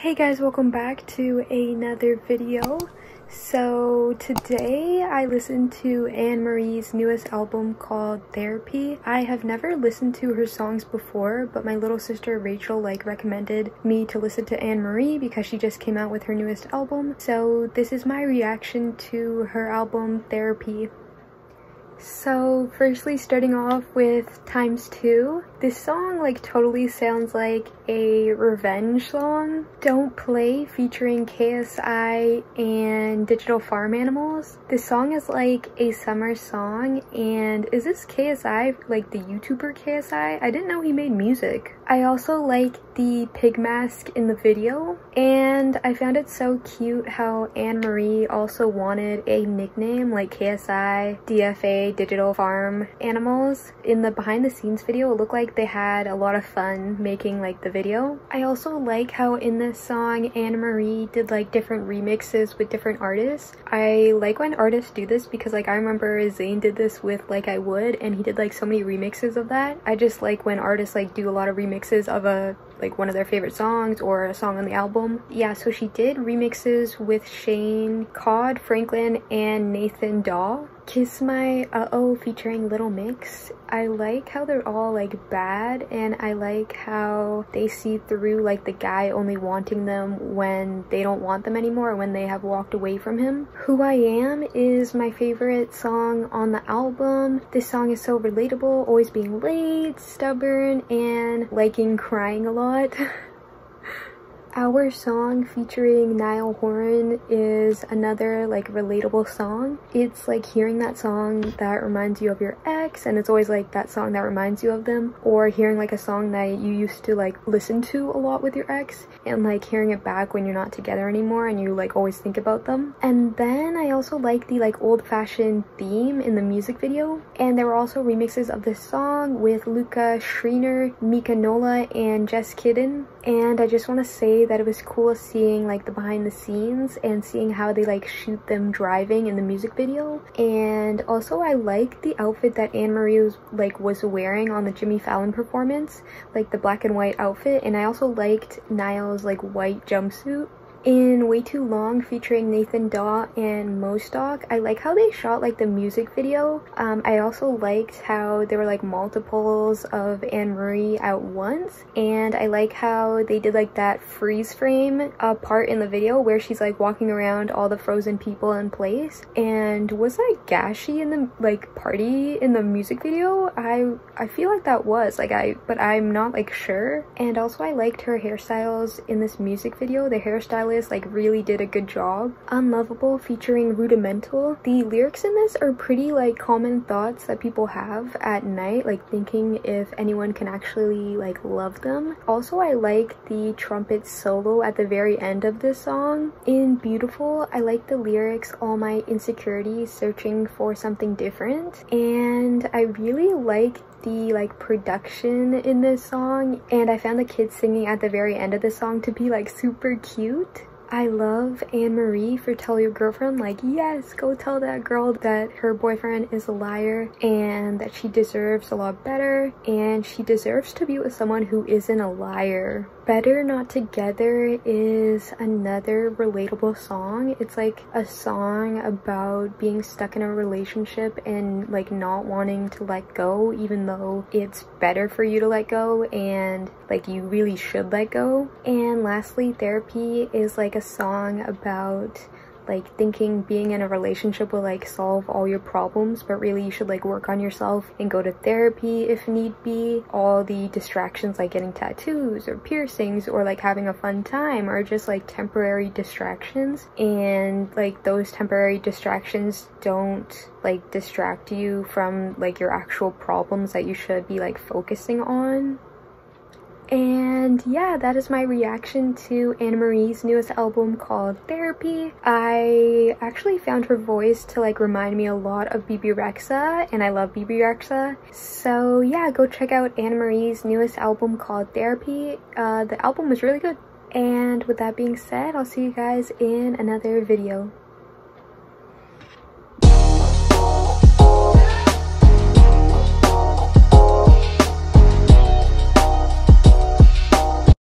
Hey guys, welcome back to another video. So today I listened to Anne Marie's newest album called Therapy. I have never listened to her songs before, but my little sister Rachel like recommended me to listen to Anne Marie because she just came out with her newest album. So this is my reaction to her album Therapy. So firstly starting off with times two. This song like totally sounds like a revenge song. Don't Play featuring KSI and Digital Farm Animals. This song is like a summer song and is this KSI like the YouTuber KSI? I didn't know he made music. I also like the pig mask in the video and I found it so cute how Anne Marie also wanted a nickname like KSI, DFA, Digital Farm Animals. In the behind the scenes video it looked like they had a lot of fun making like the video. I also like how in this song Anne Marie did like different remixes with different artists. I like when artists do this because like I remember Zayn did this with Like I Would and he did like so many remixes of that. I just like when artists like do a lot of remixes of a like one of their favorite songs or a song on the album. Yeah, so she did remixes with Shane, Codd, Franklin, and Nathan Dawe. Kiss My Uh-Oh featuring Little Mix. I like how they're all like bad and I like how they see through like the guy only wanting them when they don't want them anymore when they have walked away from him. Who I Am is my favorite song on the album. This song is so relatable, always being late, stubborn, and liking crying a lot. Our song featuring Niall Horan is another like relatable song. It's like hearing that song that reminds you of your ex and it's always like that song that reminds you of them or hearing like a song that you used to like listen to a lot with your ex and like hearing it back when you're not together anymore and you like always think about them. And then I also like the like old-fashioned theme in the music video and there were also remixes of this song with Luca Schreiner, Mika Nola, and Just Kiddin and I just want to say that it was cool seeing like the behind the scenes and seeing how they like shoot them driving in the music video. And also I like the outfit that Anne Marie was like was wearing on the Jimmy Fallon performance like the black and white outfit. And I also liked Niall's like white jumpsuit in Way Too Long featuring Nathan Dawe and MoStack, I like how they shot like the music video. Um, I also liked how there were like multiples of Anne Marie at once and I like how they did like that freeze frame uh, part in the video where she's like walking around all the frozen people in place and was that Gashi in the like party in the music video? I I feel like that was like I but I'm not like sure and also I liked her hairstyles in this music video. The hairstyle like really did a good job. Unlovable featuring Rudimental. The lyrics in this are pretty like common thoughts that people have at night like thinking if anyone can actually like love them. Also I like the trumpet solo at the very end of this song. In Beautiful I like the lyrics all my insecurities searching for something different and I really like the like production in this song and I found the kids singing at the very end of the song to be like super cute. I love Anne Marie for tell your girlfriend like yes go tell that girl that her boyfriend is a liar and that she deserves a lot better and she deserves to be with someone who isn't a liar. Better Not Together is another relatable song. It's like a song about being stuck in a relationship and like not wanting to let go even though it's better for you to let go and like you really should let go. And lastly, Therapy is like a song about like thinking being in a relationship will like solve all your problems but really you should like work on yourself and go to therapy if need be. All the distractions like getting tattoos or piercings or like having a fun time are just like temporary distractions. And like those temporary distractions don't like distract you from like your actual problems that you should be like focusing on and yeah, that is my reaction to Anne Marie's newest album called Therapy. I actually found her voice to like remind me a lot of Bebe Rexha and I love Bebe Rexha. So yeah, go check out Anne Marie's newest album called Therapy. Uh, the album was really good. And with that being said, I'll see you guys in another video.